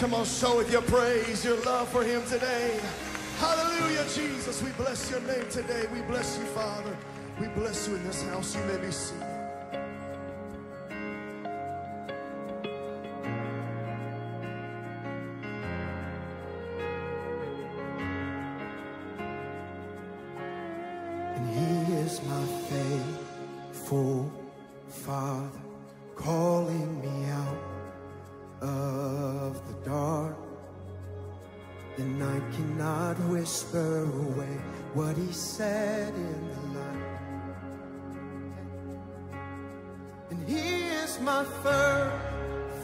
Come on, show with your praise, your love for him today. Hallelujah, Jesus. We bless your name today. We bless you, Father. We bless you in this house. You may be seated. And he is my faithful Father, calling me out dark. The night cannot whisper away what he said in the light. And he is my firm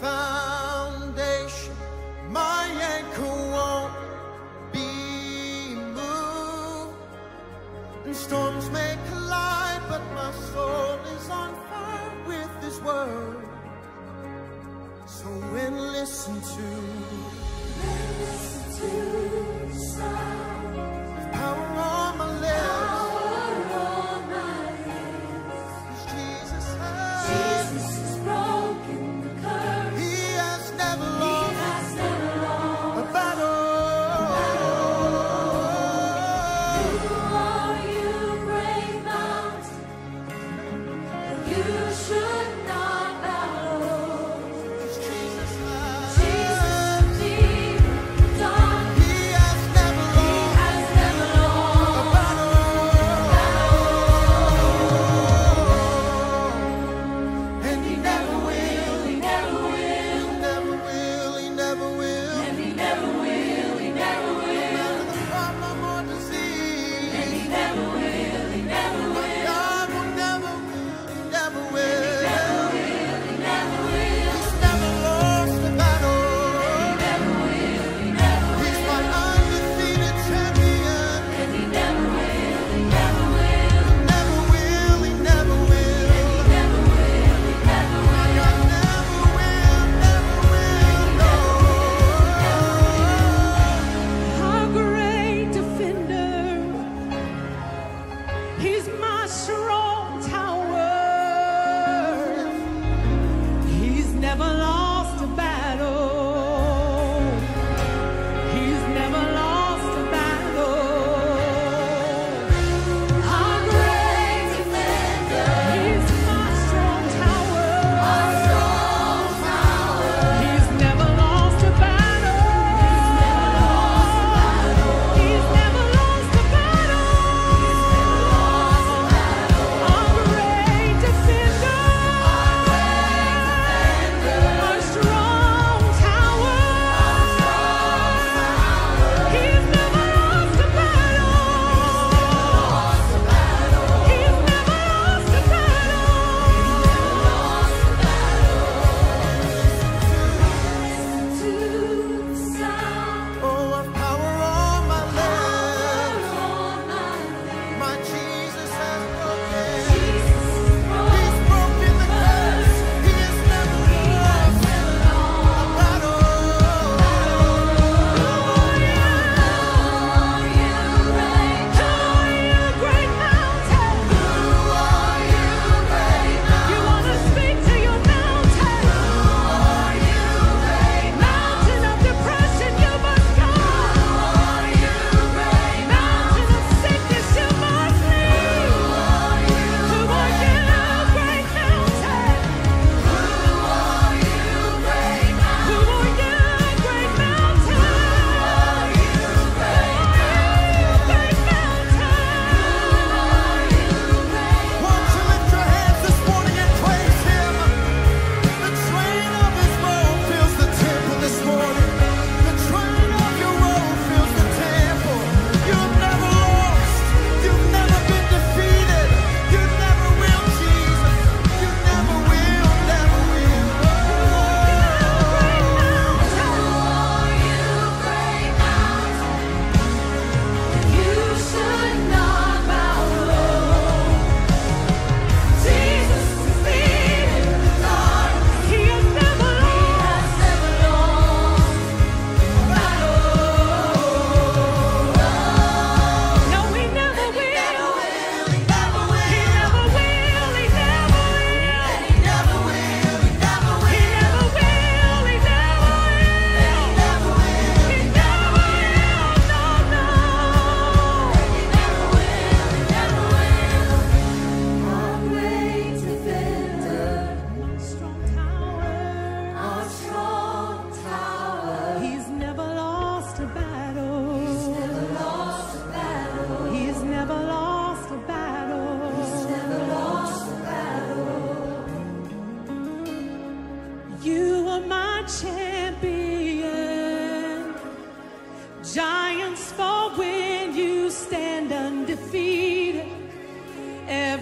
foundation, my anchor won't be moved. And storms may collide, but my soul When listen to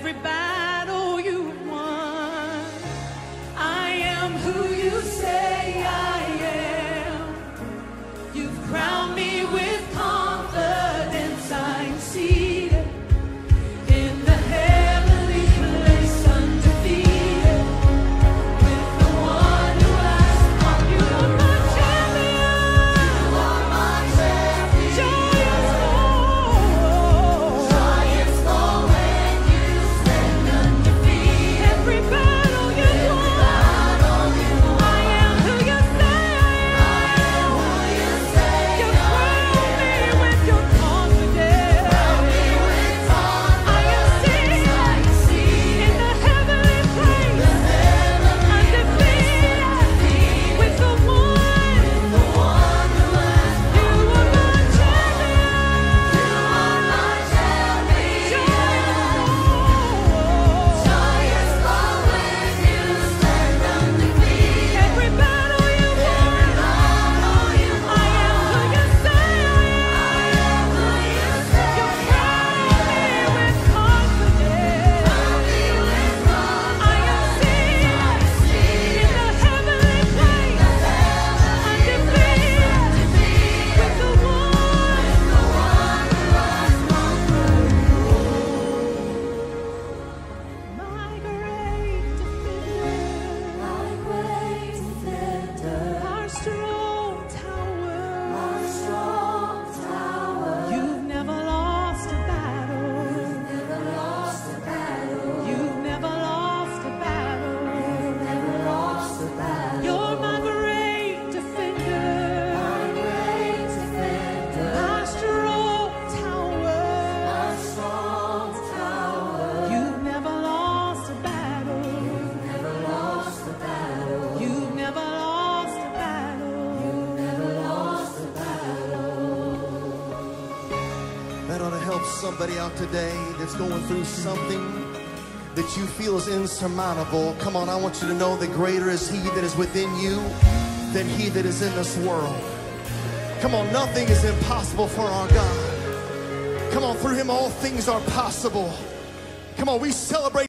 everybody. somebody out today that's going through something that you feel is insurmountable. Come on, I want you to know that greater is He that is within you than He that is in this world. Come on, nothing is impossible for our God. Come on, through Him, all things are possible. Come on, we celebrate.